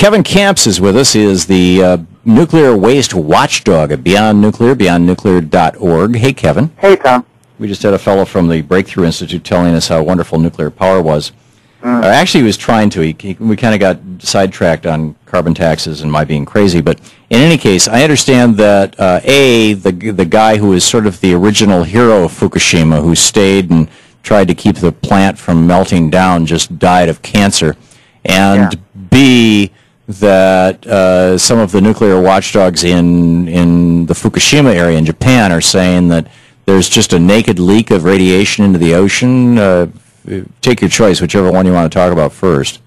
Kevin Kamps is with us. He is the uh, nuclear waste watchdog at Beyond Nuclear, beyondnuclear.org. Hey, Kevin. Hey, Tom. We just had a fellow from the Breakthrough Institute telling us how wonderful nuclear power was. Mm. Uh, actually, he was trying to. He, he, we kind of got sidetracked on carbon taxes and my being crazy. But in any case, I understand that uh, a the the guy who is sort of the original hero of Fukushima, who stayed and tried to keep the plant from melting down, just died of cancer, and yeah. b that uh, some of the nuclear watchdogs in in the Fukushima area in Japan are saying that there's just a naked leak of radiation into the ocean. Uh, take your choice, whichever one you want to talk about first.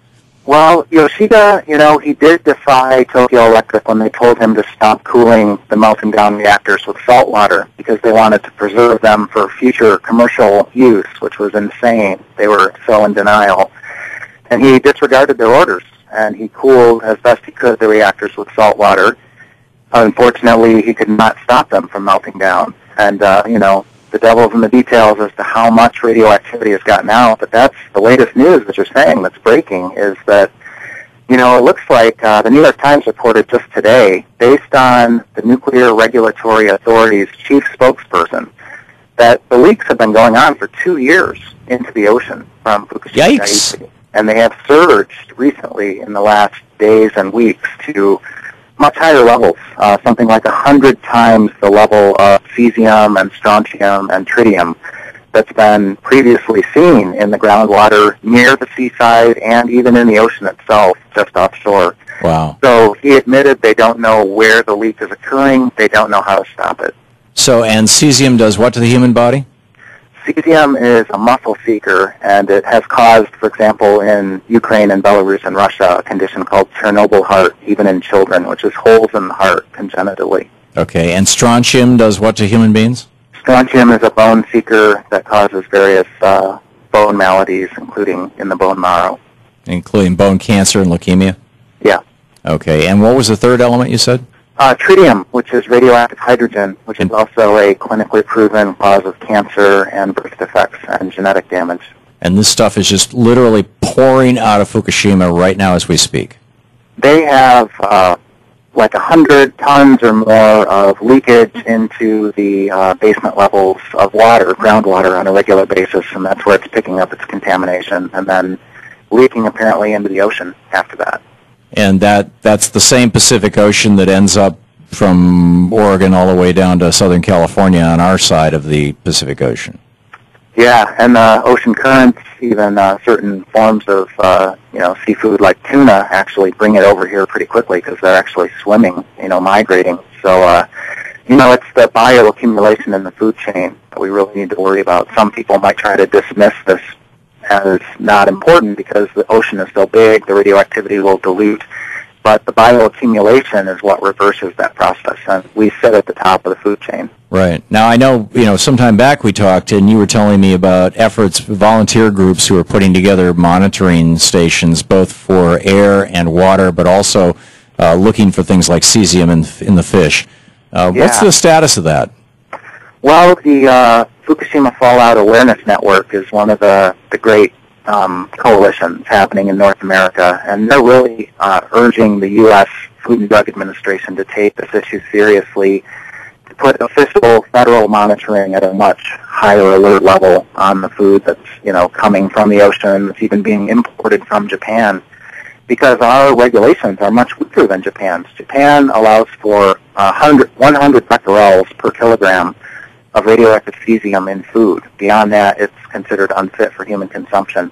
Well, Yoshida, you know, he did defy Tokyo Electric when they told him to stop cooling the melting down reactors with salt water because they wanted to preserve them for future commercial use, which was insane. They were so in denial. And he disregarded their orders and he cooled as best he could the reactors with salt water. Unfortunately, he could not stop them from melting down. And, uh, you know, the devil's in the details as to how much radioactivity has gotten out. But that's the latest news that you're saying that's breaking is that, you know, it looks like uh, the New York Times reported just today, based on the Nuclear Regulatory Authority's chief spokesperson, that the leaks have been going on for two years into the ocean from Fukushima. Yikes. And they have surged recently in the last days and weeks to much higher levels, uh, something like a hundred times the level of cesium and strontium and tritium that's been previously seen in the groundwater near the seaside and even in the ocean itself, just offshore. Wow. So he admitted they don't know where the leak is occurring. They don't know how to stop it. So, and cesium does what to the human body? Cesium is a muscle seeker, and it has caused, for example, in Ukraine and Belarus and Russia, a condition called Chernobyl heart, even in children, which is holes in the heart congenitally. Okay, and strontium does what to human beings? Strontium is a bone seeker that causes various uh, bone maladies, including in the bone marrow. Including bone cancer and leukemia? Yeah. Okay, and what was the third element you said? Uh, tritium, which is radioactive hydrogen, which is also a clinically proven cause of cancer and birth defects and genetic damage. And this stuff is just literally pouring out of Fukushima right now as we speak. They have uh, like a hundred tons or more of leakage into the uh, basement levels of water, groundwater, on a regular basis, and that's where it's picking up its contamination, and then leaking apparently into the ocean after that and that that's the same Pacific Ocean that ends up from Oregon all the way down to Southern California on our side of the Pacific Ocean. Yeah, and uh, ocean currents, even uh, certain forms of uh, you know seafood like tuna, actually bring it over here pretty quickly because they're actually swimming, you know, migrating. So, uh, you know, it's the bioaccumulation in the food chain that we really need to worry about. Some people might try to dismiss this as not important because the ocean is so big, the radioactivity will dilute. But the bioaccumulation is what reverses that process, and we sit at the top of the food chain. Right. Now, I know, you know, sometime back we talked, and you were telling me about efforts, volunteer groups who are putting together monitoring stations, both for air and water, but also uh, looking for things like cesium in, in the fish. Uh, yeah. What's the status of that? Well, the uh, Fukushima Fallout Awareness Network is one of the, the great um, coalitions happening in North America, and they're really uh, urging the U.S. Food and Drug Administration to take this issue seriously, to put official federal monitoring at a much higher alert level on the food that's you know coming from the ocean, that's even being imported from Japan, because our regulations are much weaker than Japan's. Japan allows for 100, 100 becquerels per kilogram of radioactive cesium in food. Beyond that, it's considered unfit for human consumption.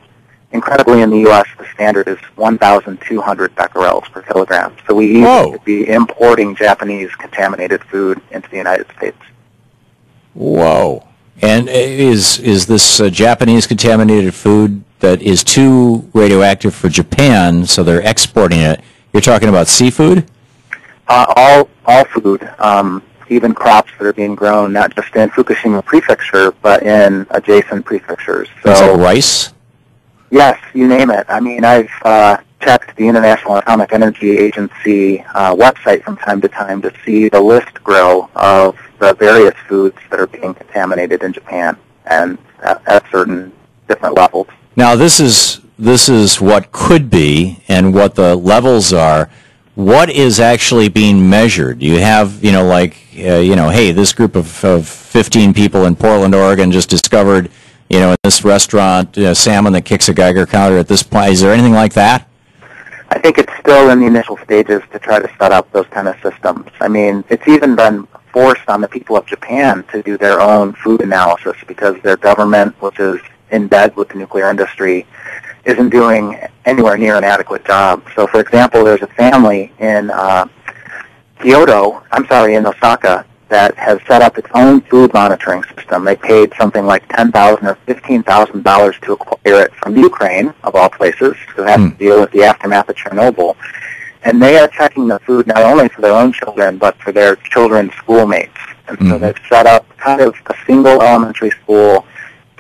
Incredibly, in the U.S., the standard is 1,200 becquerels per kilogram. So we could be importing Japanese contaminated food into the United States. Whoa! And is is this uh, Japanese contaminated food that is too radioactive for Japan, so they're exporting it? You're talking about seafood? Uh, all all food. Um, even crops that are being grown not just in Fukushima Prefecture, but in adjacent prefectures. So like rice? Yes, you name it. I mean, I've uh, checked the International Atomic Energy Agency uh, website from time to time to see the list grow of the various foods that are being contaminated in Japan and at, at certain different levels. Now this is this is what could be and what the levels are. What is actually being measured? You have, you know, like, uh, you know, hey, this group of, of 15 people in Portland, Oregon just discovered, you know, in this restaurant, you know, salmon that kicks a Geiger counter at this point. Is there anything like that? I think it's still in the initial stages to try to set up those kind of systems. I mean, it's even been forced on the people of Japan to do their own food analysis because their government, which is in bed with the nuclear industry, isn't doing anywhere near an adequate job. So, for example, there's a family in uh, Kyoto, I'm sorry, in Osaka, that has set up its own food monitoring system. They paid something like ten thousand or fifteen thousand dollars to acquire it from Ukraine, of all places, who has mm. to deal with the aftermath of Chernobyl. And they are checking the food not only for their own children, but for their children's schoolmates. And mm. so hmm. they've set up kind of a single elementary school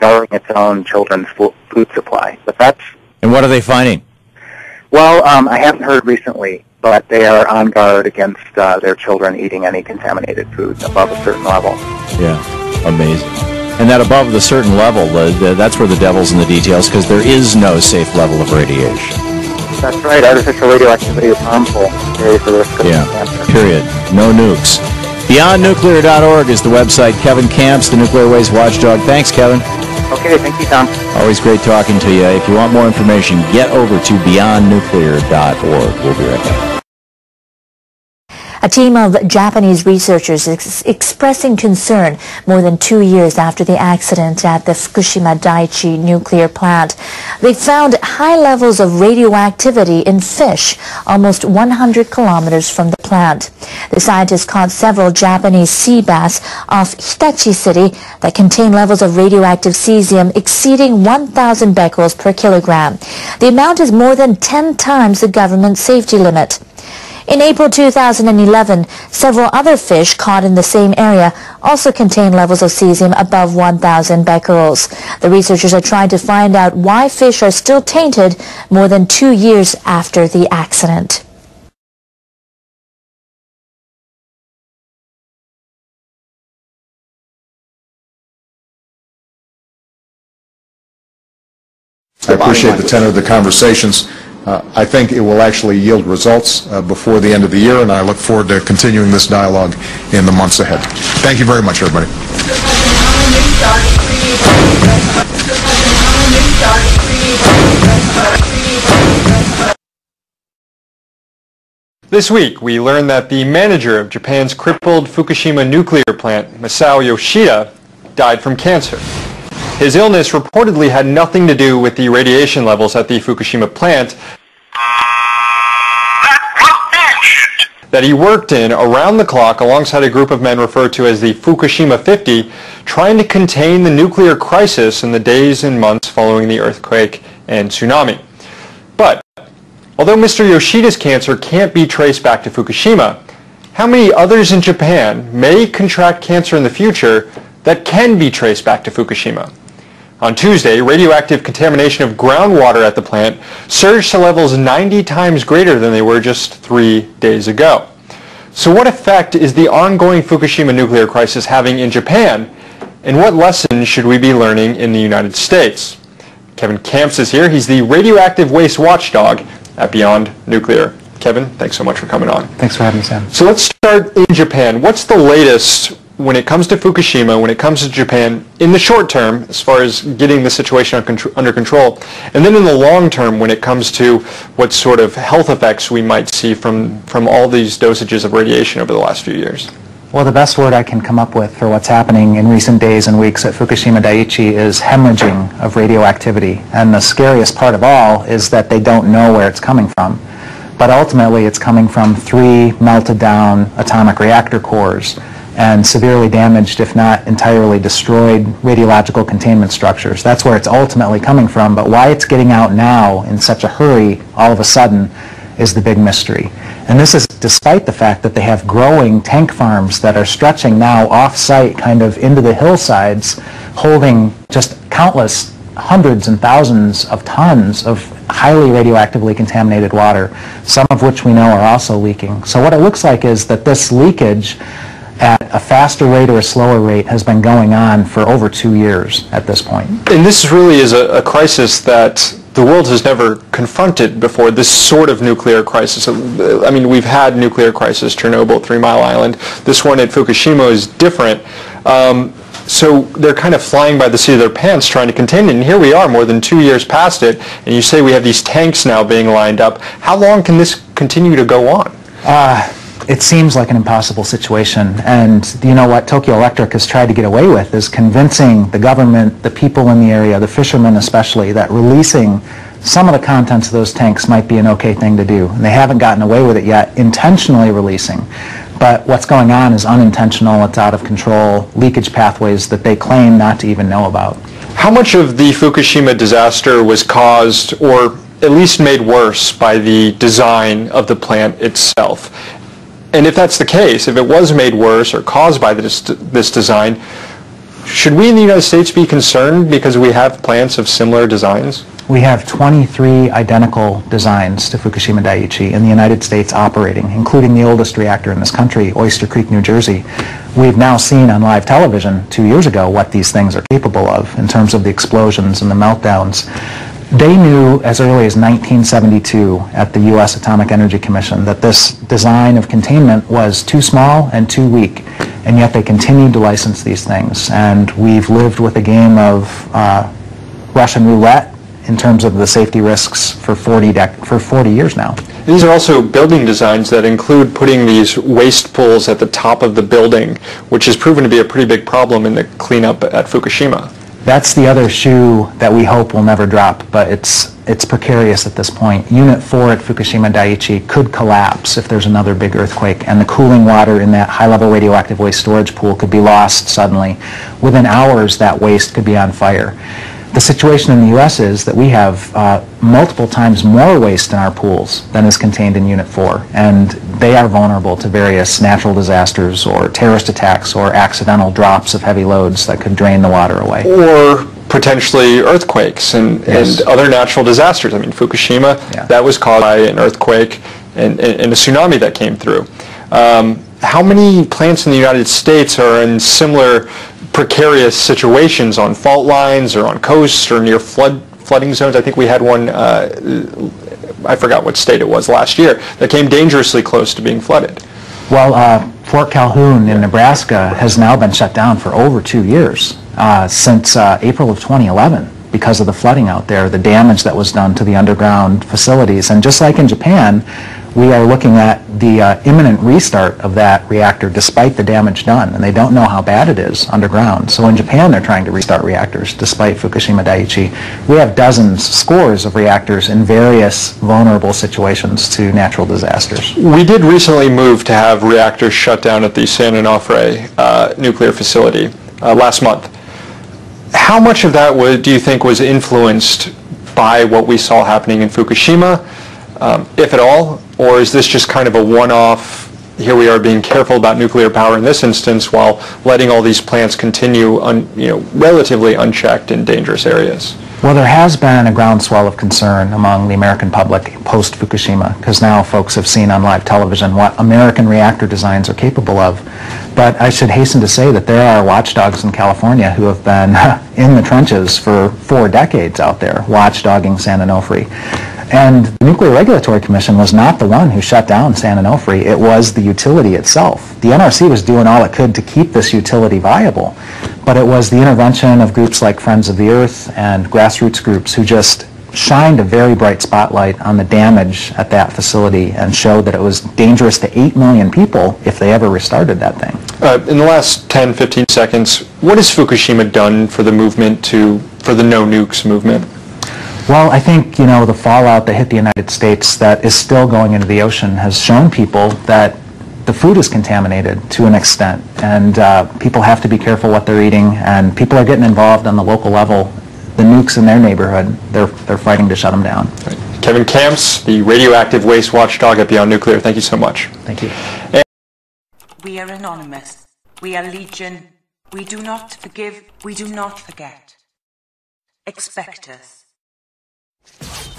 growing its own children's food supply. But that's and what are they finding? Well, um, I haven't heard recently, but they are on guard against uh, their children eating any contaminated food above a certain level. Yeah, amazing. And that above the certain level, the, the, that's where the devil's in the details because there is no safe level of radiation. That's right. Artificial radioactivity is harmful. Carries the risk of yeah. cancer. Period. No nukes. BeyondNuclear.org is the website. Kevin Kamps, the Nuclear Waste Watchdog. Thanks, Kevin. Okay, thank you, Tom. Always great talking to you. If you want more information, get over to beyondnuclear.org. We'll be right back. A team of Japanese researchers is expressing concern more than two years after the accident at the Fukushima Daiichi nuclear plant. They found high levels of radioactivity in fish almost 100 kilometers from the plant. The scientists caught several Japanese sea bass off Hitachi City that contain levels of radioactive cesium exceeding 1,000 becquerels per kilogram. The amount is more than 10 times the government safety limit. In April 2011, several other fish caught in the same area also contained levels of cesium above 1,000 becquerels. The researchers are trying to find out why fish are still tainted more than two years after the accident. I appreciate the tenor of the conversations. Uh, I think it will actually yield results uh, before the end of the year, and I look forward to continuing this dialogue in the months ahead. Thank you very much, everybody. This week, we learned that the manager of Japan's crippled Fukushima nuclear plant, Masao Yoshida, died from cancer. His illness reportedly had nothing to do with the radiation levels at the Fukushima plant that he worked in around the clock alongside a group of men referred to as the Fukushima 50, trying to contain the nuclear crisis in the days and months following the earthquake and tsunami. But although Mr. Yoshida's cancer can't be traced back to Fukushima, how many others in Japan may contract cancer in the future that can be traced back to Fukushima? On Tuesday, radioactive contamination of groundwater at the plant surged to levels 90 times greater than they were just three days ago. So what effect is the ongoing Fukushima nuclear crisis having in Japan, and what lessons should we be learning in the United States? Kevin Kamps is here. He's the radioactive waste watchdog at Beyond Nuclear. Kevin, thanks so much for coming on. Thanks for having me, Sam. So let's start in Japan. What's the latest when it comes to Fukushima, when it comes to Japan, in the short term, as far as getting the situation under control, and then in the long term, when it comes to what sort of health effects we might see from, from all these dosages of radiation over the last few years? Well, the best word I can come up with for what's happening in recent days and weeks at Fukushima Daiichi is hemorrhaging of radioactivity. And the scariest part of all is that they don't know where it's coming from. But ultimately, it's coming from three melted down atomic reactor cores and severely damaged, if not entirely destroyed, radiological containment structures. That's where it's ultimately coming from, but why it's getting out now in such a hurry all of a sudden is the big mystery. And this is despite the fact that they have growing tank farms that are stretching now off-site kind of into the hillsides, holding just countless hundreds and thousands of tons of highly radioactively contaminated water, some of which we know are also leaking. So what it looks like is that this leakage at a faster rate or a slower rate has been going on for over two years at this point. And this really is a, a crisis that the world has never confronted before this sort of nuclear crisis. I mean, we've had nuclear crisis, Chernobyl, Three Mile Island. This one at Fukushima is different. Um, so they're kind of flying by the seat of their pants trying to contain it. And here we are more than two years past it, and you say we have these tanks now being lined up. How long can this continue to go on? Uh, it seems like an impossible situation. And you know what Tokyo Electric has tried to get away with is convincing the government, the people in the area, the fishermen especially, that releasing some of the contents of those tanks might be an okay thing to do. And they haven't gotten away with it yet, intentionally releasing. But what's going on is unintentional, it's out of control, leakage pathways that they claim not to even know about. How much of the Fukushima disaster was caused or at least made worse by the design of the plant itself? And if that's the case, if it was made worse or caused by this, this design, should we in the United States be concerned because we have plants of similar designs? We have 23 identical designs to Fukushima Daiichi in the United States operating, including the oldest reactor in this country, Oyster Creek, New Jersey. We've now seen on live television two years ago what these things are capable of in terms of the explosions and the meltdowns. They knew as early as 1972 at the U.S. Atomic Energy Commission that this design of containment was too small and too weak, and yet they continued to license these things. And we've lived with a game of uh, Russian roulette in terms of the safety risks for 40, dec- for 40 years now. These are also building designs that include putting these waste pools at the top of the building, which has proven to be a pretty big problem in the cleanup at Fukushima. That's the other shoe that we hope will never drop, but it's it's precarious at this point. Unit 4 at Fukushima Daiichi could collapse if there's another big earthquake, and the cooling water in that high-level radioactive waste storage pool could be lost suddenly. Within hours, that waste could be on fire. The situation in the U.S. is that we have uh, multiple times more waste in our pools than is contained in Unit 4, and they are vulnerable to various natural disasters or terrorist attacks or accidental drops of heavy loads that could drain the water away. Or potentially earthquakes and, yes. and other natural disasters. I mean, Fukushima, yeah. that was caused by an earthquake and, and, a tsunami that came through. Um, how many plants in the United States are in similar precarious situations on fault lines or on coasts or near flood flooding zones. I think we had one, uh, I forgot what state it was last year, that came dangerously close to being flooded. Well, uh, Fort Calhoun in Nebraska has now been shut down for over two years, uh, since uh, April of 2011 because of the flooding out there, the damage that was done to the underground facilities. And just like in Japan, we are looking at the uh, imminent restart of that reactor despite the damage done, and they don't know how bad it is underground. So in Japan, they're trying to restart reactors despite Fukushima Daiichi. We have dozens, scores of reactors in various vulnerable situations to natural disasters. We did recently move to have reactors shut down at the San Onofre uh, nuclear facility uh, last month. How much of that would, do you think was influenced by what we saw happening in Fukushima, um, if at all, or is this just kind of a one-off, here we are being careful about nuclear power in this instance while letting all these plants continue un, you know, relatively unchecked in dangerous areas? Well, there has been a groundswell of concern among the American public post-Fukushima because now folks have seen on live television what American reactor designs are capable of. But I should hasten to say that there are watchdogs in California who have been in the trenches for four decades out there, watchdogging San Onofre. And the Nuclear Regulatory Commission was not the one who shut down San Onofre. It was the utility itself. The NRC was doing all it could to keep this utility viable. But it was the intervention of groups like Friends of the Earth and grassroots groups who just shined a very bright spotlight on the damage at that facility and showed that it was dangerous to 8 million people if they ever restarted that thing. Uh, in the last 10, 15 seconds, what has Fukushima done for the movement to, for the no nukes movement? Well, I think, you know, the fallout that hit the United States that is still going into the ocean has shown people that the food is contaminated to an extent, and uh, people have to be careful what they're eating, and people are getting involved on the local level. The nukes in their neighborhood, they're, they're fighting to shut them down. Right. Kevin Kamps, the radioactive waste watchdog at Beyond Nuclear, thank you so much. Thank you. And we are anonymous. We are legion. We do not forgive. We do not forget. Expect us you